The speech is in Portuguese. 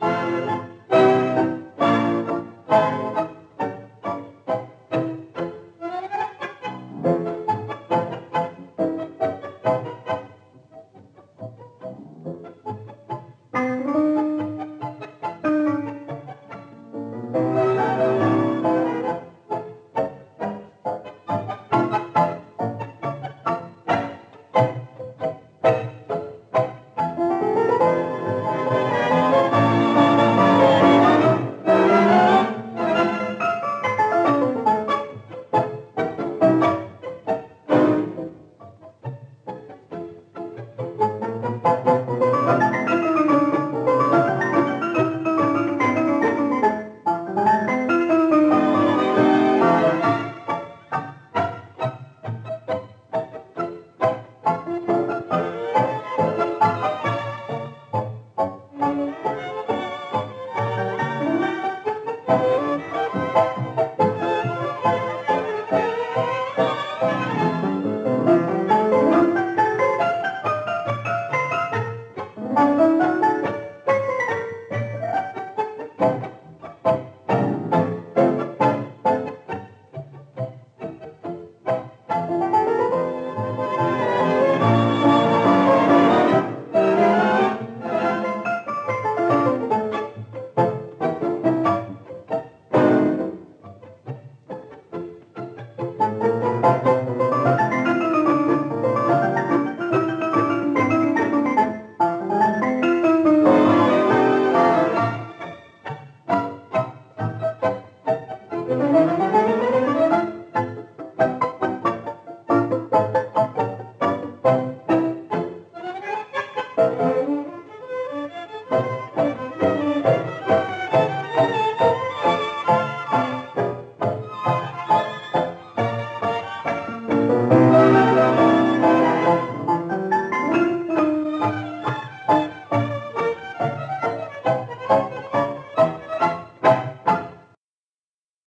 Música